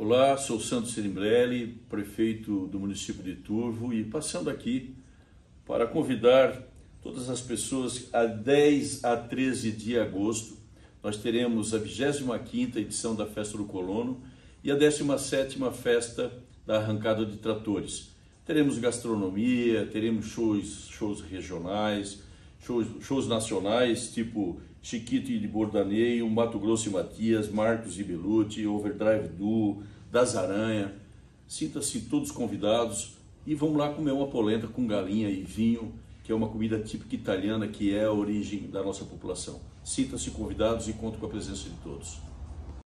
Olá, sou Santos Cirimbrelli, prefeito do município de Turvo e passando aqui para convidar todas as pessoas a 10 a 13 de agosto. Nós teremos a 25ª edição da Festa do Colono e a 17ª Festa da Arrancada de Tratores. Teremos gastronomia, teremos shows, shows regionais, shows, shows nacionais, tipo Chiquito de Bordaneio, Mato Grosso e Matias, Marcos e Belucci, Overdrive Duo, Das Aranha. Sinta-se todos convidados e vamos lá comer uma polenta com galinha e vinho, que é uma comida típica italiana que é a origem da nossa população. Sinta-se convidados e conto com a presença de todos.